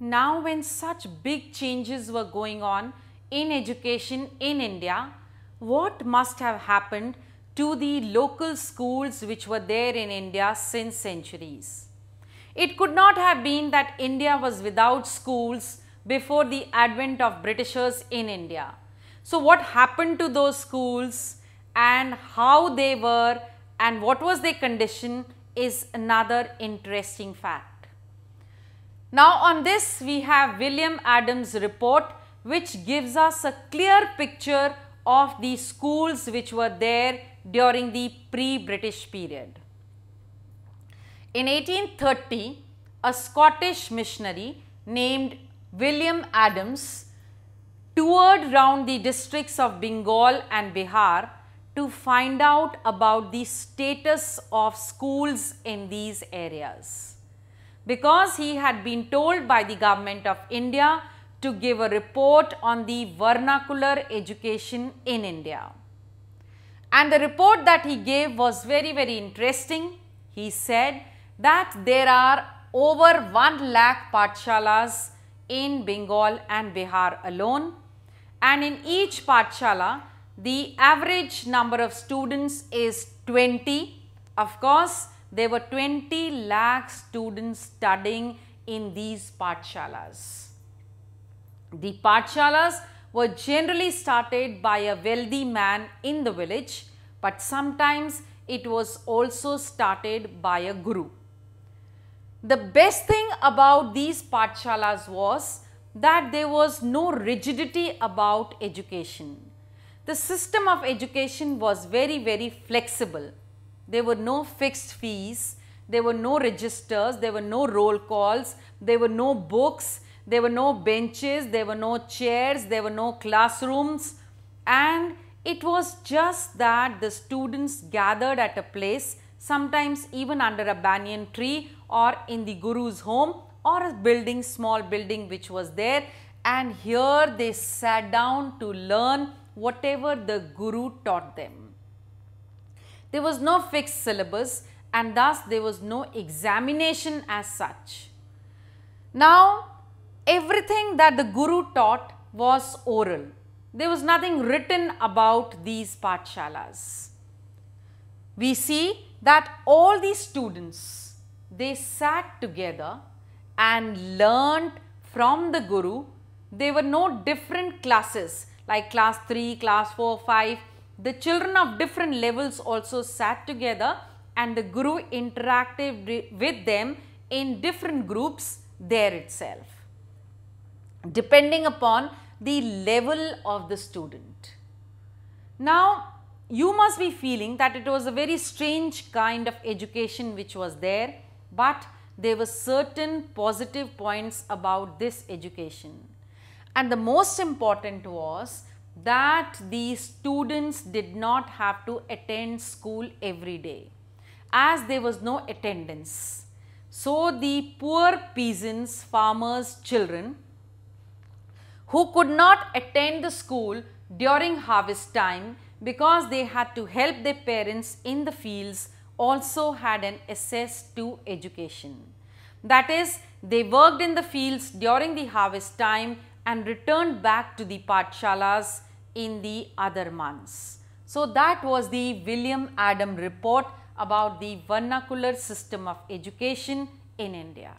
now when such big changes were going on in education in India, what must have happened to the local schools which were there in India since centuries? It could not have been that India was without schools before the advent of Britishers in India. So, what happened to those schools and how they were and what was their condition is another interesting fact. Now, on this we have William Adam's report which gives us a clear picture of the schools which were there during the pre-British period. In 1830, a Scottish missionary named William Adams toured round the districts of Bengal and Bihar to find out about the status of schools in these areas. Because he had been told by the government of India to give a report on the vernacular education in India. And the report that he gave was very, very interesting. He said that there are over 1 lakh pathshalas in Bengal and Bihar alone and in each pathshala the average number of students is 20. Of course, there were 20 lakh students studying in these pathshalas. The pathshalas were generally started by a wealthy man in the village, but sometimes it was also started by a guru. The best thing about these pathshalas was that there was no rigidity about education. The system of education was very, very flexible. There were no fixed fees, there were no registers, there were no roll calls, there were no books, there were no benches, there were no chairs, there were no classrooms. And it was just that the students gathered at a place sometimes even under a banyan tree or in the guru's home or a building small building which was there. And here they sat down to learn whatever the guru taught them. There was no fixed syllabus and thus there was no examination as such. Now everything that the guru taught was oral. There was nothing written about these pathshalas. We see that all these students, they sat together and learned from the Guru. There were no different classes like class 3, class 4, 5. The children of different levels also sat together and the Guru interacted with them in different groups there itself, depending upon the level of the student. Now, you must be feeling that it was a very strange kind of education which was there, but there were certain positive points about this education. And the most important was that the students did not have to attend school every day as there was no attendance. So, the poor peasants, farmers, children who could not attend the school during harvest time because they had to help their parents in the fields also had an access to education. That is, they worked in the fields during the harvest time and returned back to the pathshalas in the other months. So, that was the William Adam report about the vernacular system of education in India.